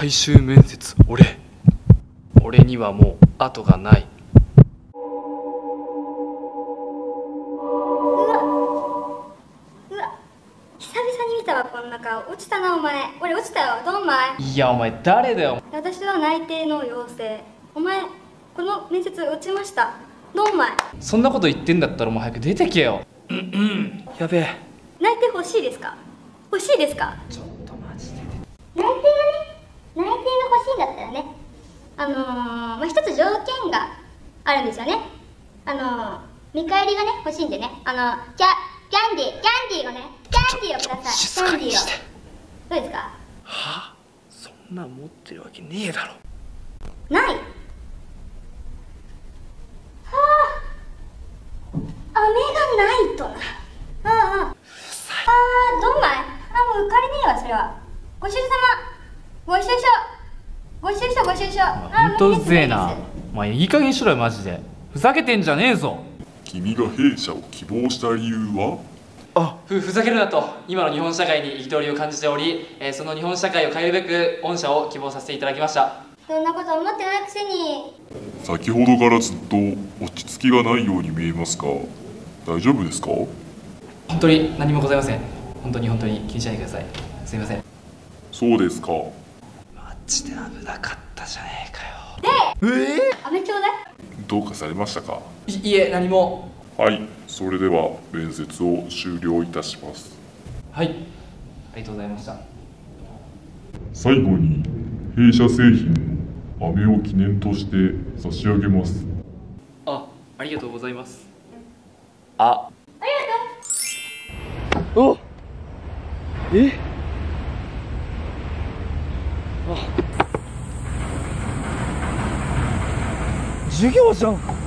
最終面接俺。俺にはもう後がない。うわ久々に見たわこんな顔落ちたなお前。俺落ちたよ。どんまい？いやお前誰だよ。私は内定の要請。お前この面接落ちました。どんまい？そんなこと言ってんだったらもう早く出てけよ。うんうん。やべえ。内定欲しいですか？欲しいですか？ちょっとマジで。内定がね内定が欲しいんだったらねあのー、まあ一つ条件があるんですよね。あのー、見返りがね欲しいんでね。あのキャキャンディーキャンディーをねキャンディーをください。キャンディーを。どうですか？はそんなん持ってるわけねえだろ。ない。はあ。飴がないとな。ああああどんまい？あもう浮かれねえわそれは。ご愁傷様ご愁傷ご愁傷ご愁傷あほんとうぜえな。もういいです。お前いい加減にしろよマジで。ふざけてんじゃねえぞ。君が弊社を希望した理由は？あふふざけるなと。今の日本社会に憤りを感じており、えーその日本社会を変えるべく御社を希望させていただきました。そんなこと思ってないくせに。先ほどからずっと落ち着きがないように見えますが大丈夫ですか？本当に何もございません。本当に本当に気にしないでください。すいません。そうですか。マジで危なかったじゃねえかよ。飴ちょうだいどうかされましたか？いいえ何も。はい。それでは面接を終了いたします。はい。ありがとうございました。最後に弊社製品の飴を記念として差し上げます。あありがとうございます。あ。ありがとう。お。え？あ授業じゃん。